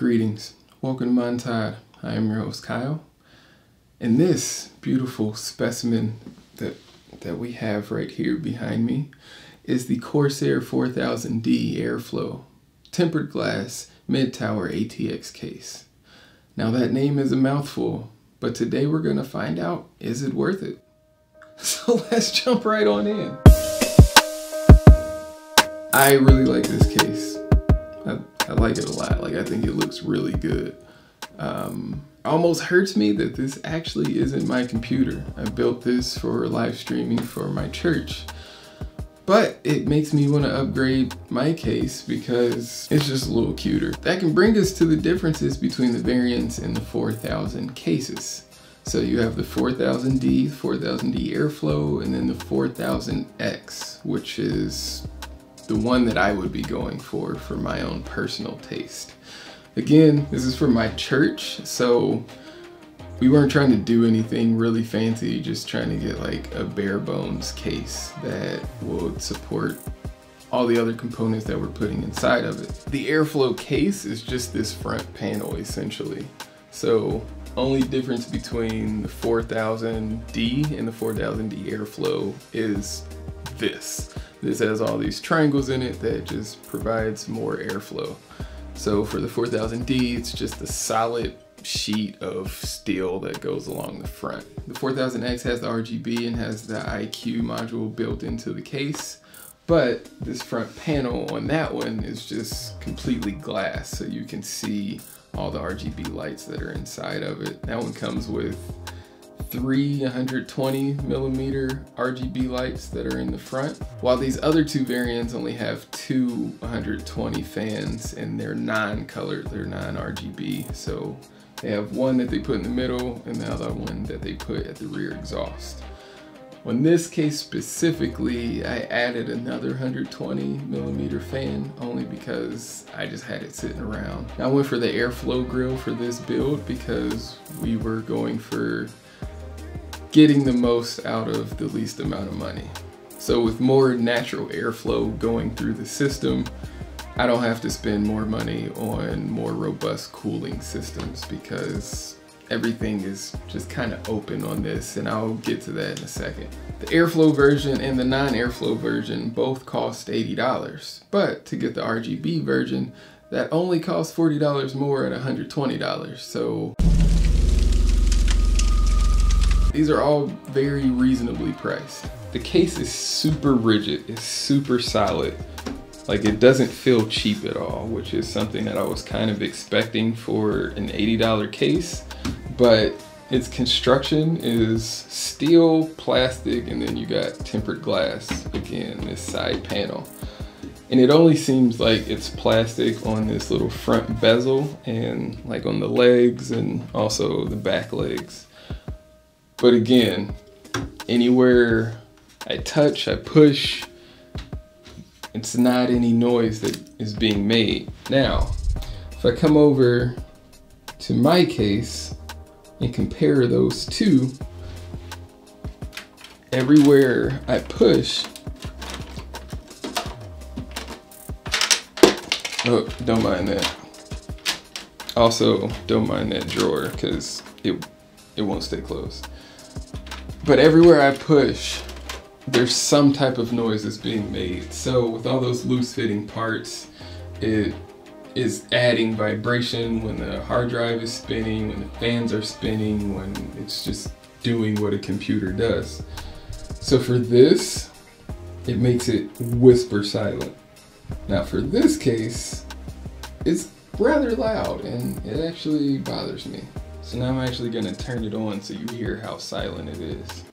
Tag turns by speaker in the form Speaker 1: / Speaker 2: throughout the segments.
Speaker 1: Greetings. Welcome to Mon Tod. I am your host Kyle. And this beautiful specimen that that we have right here behind me is the Corsair 4000D Airflow tempered glass mid-tower ATX case. Now that name is a mouthful, but today we're going to find out is it worth it? So let's jump right on in. I really like this case. I, like it a lot. Like I think it looks really good. Um, almost hurts me that this actually isn't my computer. I built this for live streaming for my church. But it makes me want to upgrade my case because it's just a little cuter. That can bring us to the differences between the variants in the 4000 cases. So you have the 4000D, 4000D Airflow, and then the 4000X, which is the one that I would be going for for my own personal taste. Again, this is for my church, so we weren't trying to do anything really fancy, just trying to get like a bare bones case that would support all the other components that we're putting inside of it. The airflow case is just this front panel essentially. So only difference between the 4000D and the 4000D airflow is this. This has all these triangles in it that just provides more airflow. So for the 4000D, it's just a solid sheet of steel that goes along the front. The 4000X has the RGB and has the iCUE module built into the case, but this front panel on that one is just completely glass, so you can see all the RGB lights that are inside of it. That one comes with three 120 millimeter RGB lights that are in the front, while these other two variants only have two 120 fans and they're non-colored, they're non-RGB. So they have one that they put in the middle and the other one that they put at the rear exhaust. On this case specifically, I added another 120 millimeter fan only because I just had it sitting around. I went for the airflow grill for this build because we were going for getting the most out of the least amount of money. So with more natural airflow going through the system, I don't have to spend more money on more robust cooling systems because everything is just kind of open on this and I'll get to that in a second. The airflow version and the non-airflow version both cost $80, but to get the RGB version, that only costs $40 more at $120. So these are all very reasonably priced. The case is super rigid, it's super solid. Like it doesn't feel cheap at all, which is something that I was kind of expecting for an $80 case, but its construction is steel, plastic, and then you got tempered glass, again, this side panel. And it only seems like it's plastic on this little front bezel and like on the legs and also the back legs. But again, anywhere I touch, I push, it's not any noise that is being made. Now, if I come over to my case and compare those two, everywhere I push, oh, don't mind that. Also, don't mind that drawer because it, it won't stay closed. But everywhere I push, there's some type of noise that's being made. So with all those loose fitting parts, it is adding vibration when the hard drive is spinning, when the fans are spinning, when it's just doing what a computer does. So for this, it makes it whisper silent. Now for this case, it's rather loud and it actually bothers me. So now I'm actually gonna turn it on so you hear how silent it is.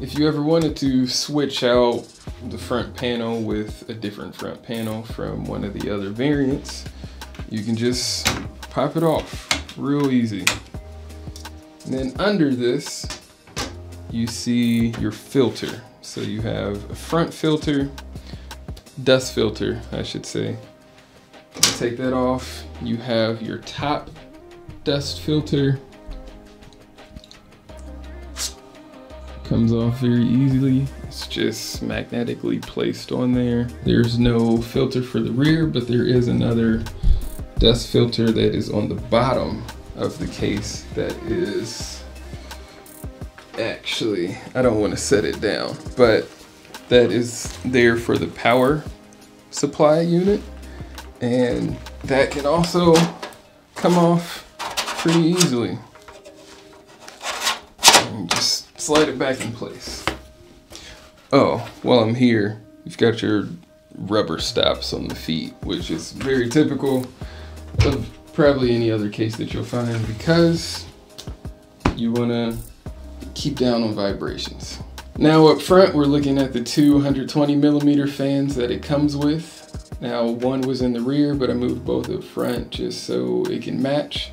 Speaker 1: If you ever wanted to switch out the front panel with a different front panel from one of the other variants, you can just pop it off real easy. And then under this, you see your filter. So you have a front filter, dust filter, I should say. Take that off. You have your top dust filter comes off very easily. It's just magnetically placed on there. There's no filter for the rear, but there is another dust filter that is on the bottom of the case that is actually, I don't want to set it down, but that is there for the power supply unit. And that can also come off pretty easily. And just slide it back in place. Oh, while I'm here, you've got your rubber stops on the feet, which is very typical of probably any other case that you'll find because you want to keep down on vibrations. Now up front, we're looking at the 220 millimeter fans that it comes with. Now one was in the rear, but I moved both up front just so it can match.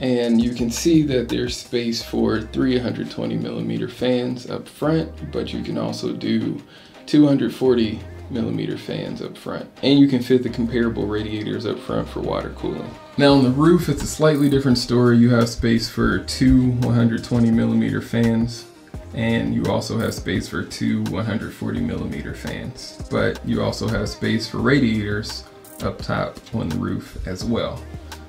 Speaker 1: And you can see that there's space for 320 millimeter fans up front, but you can also do 240 millimeter fans up front. And you can fit the comparable radiators up front for water cooling. Now on the roof, it's a slightly different story. You have space for two 120 millimeter fans and you also have space for two 140 millimeter fans. But you also have space for radiators up top on the roof as well.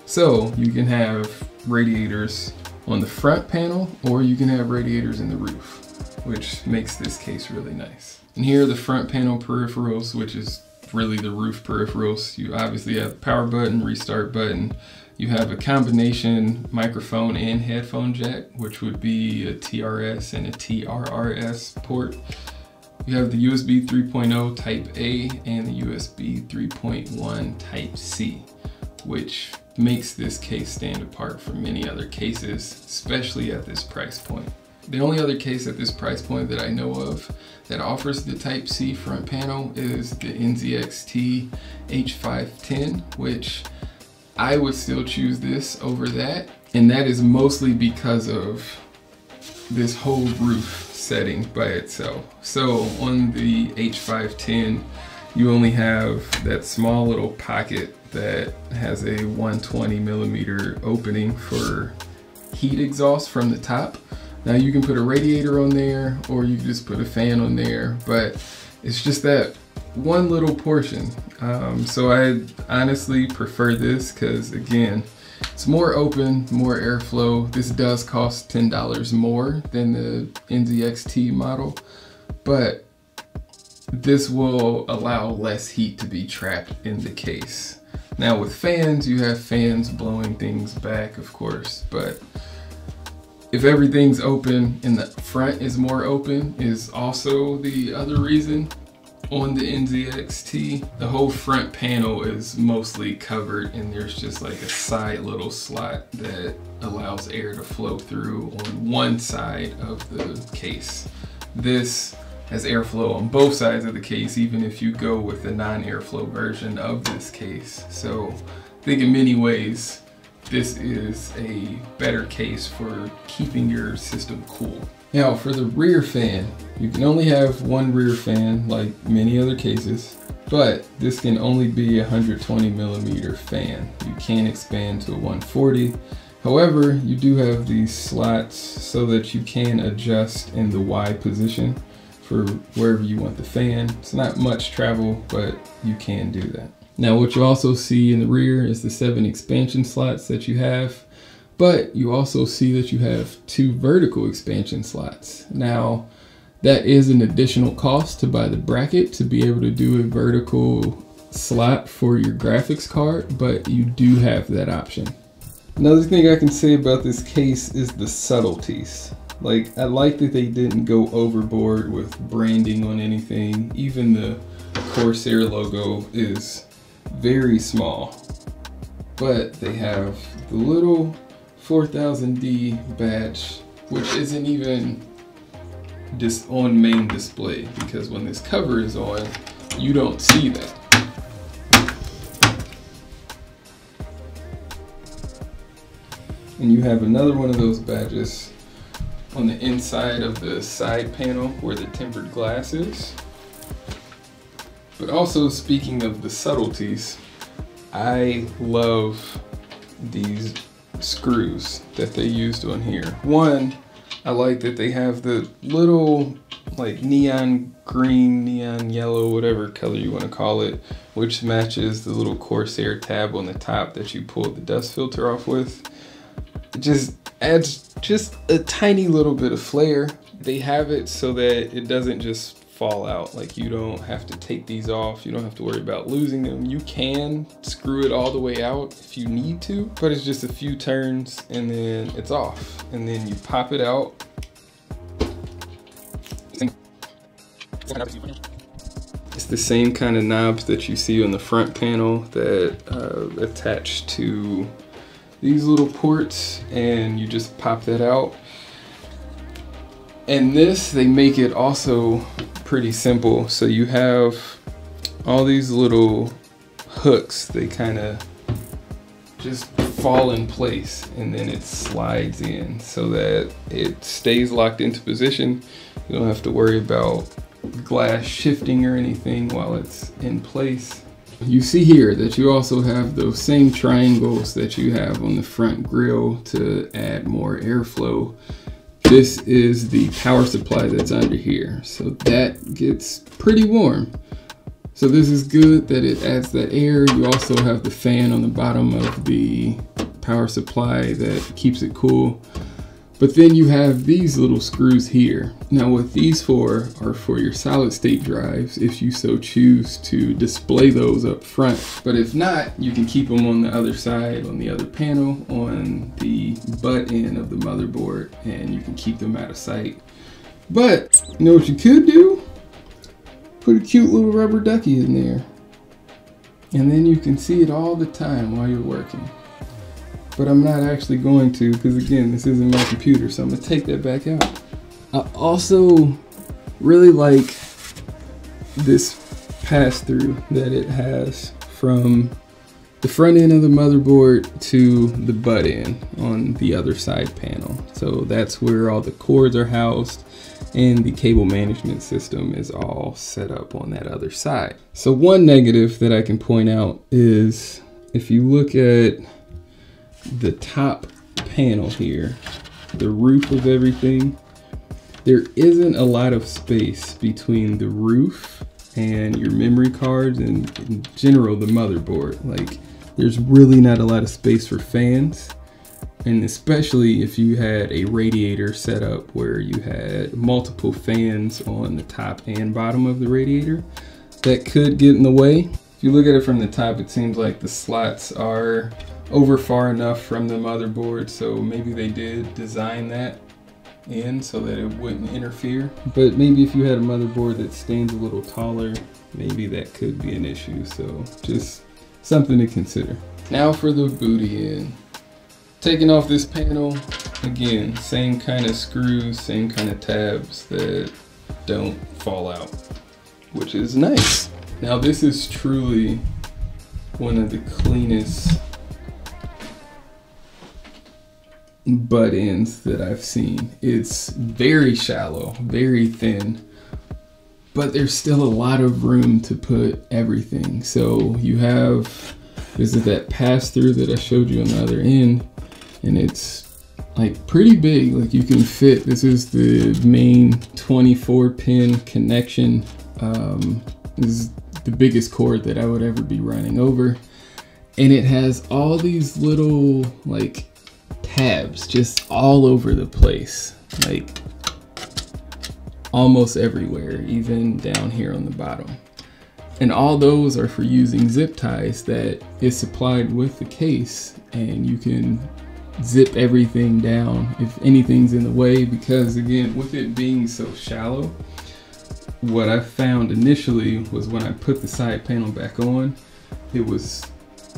Speaker 1: So you can have radiators on the front panel or you can have radiators in the roof, which makes this case really nice. And here are the front panel peripherals, which is really the roof peripherals. You obviously have power button, restart button. You have a combination microphone and headphone jack, which would be a TRS and a TRRS port. You have the USB 3.0 Type A and the USB 3.1 Type C, which makes this case stand apart from many other cases, especially at this price point. The only other case at this price point that I know of that offers the Type-C front panel is the NZXT H510, which I would still choose this over that. And that is mostly because of this whole roof setting by itself. So on the H510, you only have that small little pocket that has a 120 millimeter opening for heat exhaust from the top. Now you can put a radiator on there or you can just put a fan on there, but it's just that one little portion. Um, so I honestly prefer this because again, it's more open, more airflow. This does cost $10 more than the NZXT model, but this will allow less heat to be trapped in the case. Now with fans, you have fans blowing things back, of course, but if everything's open and the front is more open is also the other reason on the NZXT. The whole front panel is mostly covered and there's just like a side little slot that allows air to flow through on one side of the case. This has airflow on both sides of the case, even if you go with the non-airflow version of this case. So I think in many ways, this is a better case for keeping your system cool. Now for the rear fan, you can only have one rear fan like many other cases, but this can only be a 120 millimeter fan. You can expand to a 140. However, you do have these slots so that you can adjust in the Y position for wherever you want the fan. It's not much travel, but you can do that. Now what you also see in the rear is the seven expansion slots that you have, but you also see that you have two vertical expansion slots. Now that is an additional cost to buy the bracket to be able to do a vertical slot for your graphics card, but you do have that option. Another thing I can say about this case is the subtleties. Like, I like that they didn't go overboard with branding on anything. Even the Corsair logo is very small. But they have the little 4000D badge, which isn't even just on main display because when this cover is on, you don't see that. And you have another one of those badges on the inside of the side panel where the tempered glass is. But also speaking of the subtleties, I love these screws that they used on here. One, I like that they have the little like neon green, neon yellow, whatever color you want to call it, which matches the little Corsair tab on the top that you pull the dust filter off with. It just adds just a tiny little bit of flair. They have it so that it doesn't just fall out. Like you don't have to take these off. You don't have to worry about losing them. You can screw it all the way out if you need to, but it's just a few turns and then it's off. And then you pop it out. It's the same kind of knobs that you see on the front panel that uh, attach to these little ports and you just pop that out. And this, they make it also pretty simple. So you have all these little hooks, they kind of just fall in place and then it slides in so that it stays locked into position. You don't have to worry about glass shifting or anything while it's in place. You see here that you also have those same triangles that you have on the front grille to add more airflow this is the power supply that's under here. So that gets pretty warm. So this is good that it adds that air. You also have the fan on the bottom of the power supply that keeps it cool. But then you have these little screws here. Now what these for are for your solid state drives if you so choose to display those up front. But if not, you can keep them on the other side, on the other panel, on the butt end of the motherboard, and you can keep them out of sight. But you know what you could do? Put a cute little rubber ducky in there. And then you can see it all the time while you're working but I'm not actually going to because again, this isn't my computer, so I'm gonna take that back out. I also really like this pass through that it has from the front end of the motherboard to the butt end on the other side panel. So that's where all the cords are housed and the cable management system is all set up on that other side. So one negative that I can point out is if you look at the top panel here, the roof of everything, there isn't a lot of space between the roof and your memory cards and in general the motherboard. Like there's really not a lot of space for fans. And especially if you had a radiator set up where you had multiple fans on the top and bottom of the radiator, that could get in the way. If you look at it from the top, it seems like the slots are over far enough from the motherboard so maybe they did design that in so that it wouldn't interfere. But maybe if you had a motherboard that stands a little taller maybe that could be an issue so just something to consider. Now for the booty end. Taking off this panel again same kind of screws same kind of tabs that don't fall out which is nice. Now this is truly one of the cleanest butt ends that I've seen. It's very shallow, very thin, but there's still a lot of room to put everything. So you have, this is that pass through that I showed you on the other end, and it's like pretty big, like you can fit, this is the main 24 pin connection. Um, this is the biggest cord that I would ever be running over. And it has all these little like tabs just all over the place, like almost everywhere, even down here on the bottom. And all those are for using zip ties that is supplied with the case and you can zip everything down if anything's in the way because again, with it being so shallow, what I found initially was when I put the side panel back on, it was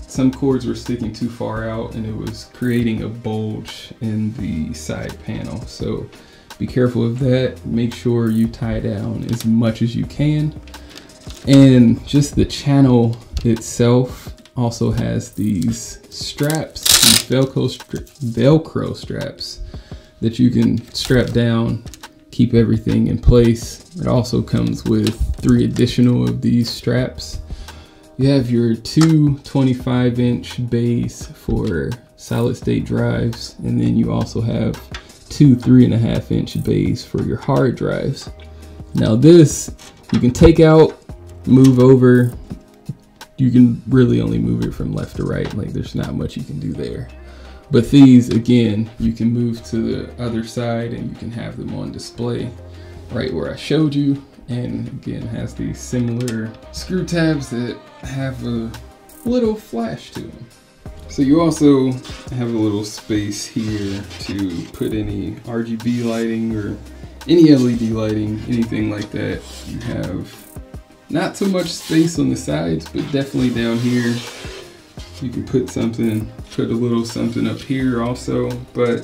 Speaker 1: some cords were sticking too far out and it was creating a bulge in the side panel. So be careful of that. Make sure you tie down as much as you can. And just the channel itself also has these straps, these Velcro, Velcro straps that you can strap down, keep everything in place. It also comes with three additional of these straps you have your two 25 inch bays for solid state drives, and then you also have two three and a half inch bays for your hard drives. Now this, you can take out, move over, you can really only move it from left to right. Like there's not much you can do there. But these, again, you can move to the other side and you can have them on display right where I showed you. And again, has these similar screw tabs that have a little flash to them. So you also have a little space here to put any RGB lighting or any LED lighting, anything like that. You have not so much space on the sides, but definitely down here. You can put something, put a little something up here also, but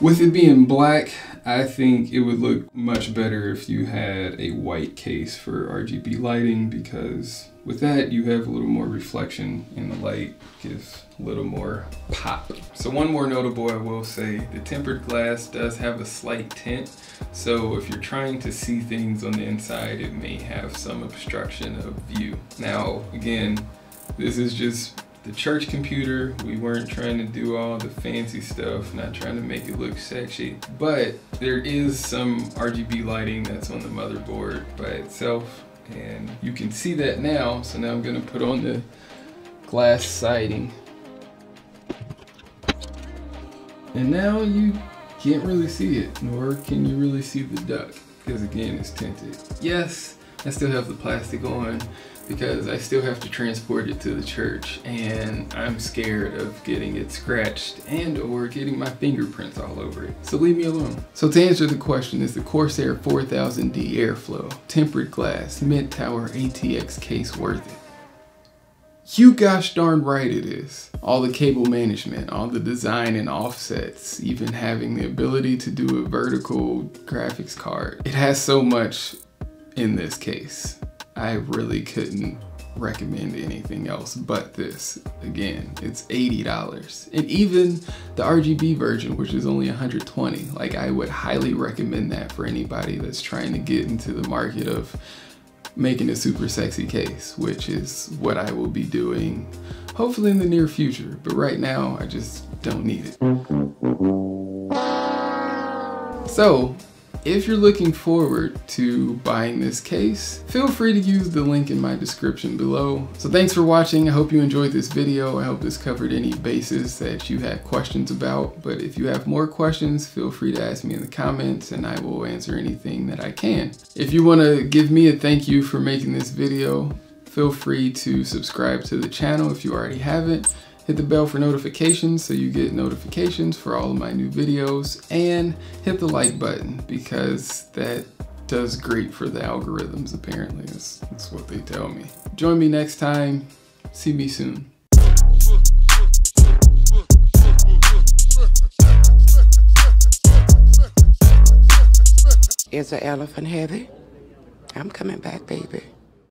Speaker 1: with it being black, I think it would look much better if you had a white case for RGB lighting because with that you have a little more reflection in the light, gives a little more pop. So one more notable I will say, the tempered glass does have a slight tint, so if you're trying to see things on the inside, it may have some obstruction of view. Now again, this is just the church computer. We weren't trying to do all the fancy stuff, not trying to make it look sexy. But there is some RGB lighting that's on the motherboard by itself. And you can see that now. So now I'm gonna put on the glass siding. And now you can't really see it, nor can you really see the duck, because again, it's tinted. Yes, I still have the plastic on, because I still have to transport it to the church and I'm scared of getting it scratched and or getting my fingerprints all over it. So leave me alone. So to answer the question, is the Corsair 4000D Airflow tempered glass mid tower ATX case worth it? You gosh darn right it is. All the cable management, all the design and offsets, even having the ability to do a vertical graphics card. It has so much in this case. I really couldn't recommend anything else but this. Again, it's $80. And even the RGB version, which is only 120, like I would highly recommend that for anybody that's trying to get into the market of making a super sexy case, which is what I will be doing hopefully in the near future. But right now, I just don't need it. So if you're looking forward to buying this case, feel free to use the link in my description below. So thanks for watching. I hope you enjoyed this video. I hope this covered any bases that you had questions about. But if you have more questions, feel free to ask me in the comments and I will answer anything that I can. If you want to give me a thank you for making this video, feel free to subscribe to the channel if you already haven't. Hit the bell for notifications so you get notifications for all of my new videos and hit the like button because that does great for the algorithms apparently. That's, that's what they tell me. Join me next time. See me soon.
Speaker 2: Is the elephant heavy? I'm coming back, baby.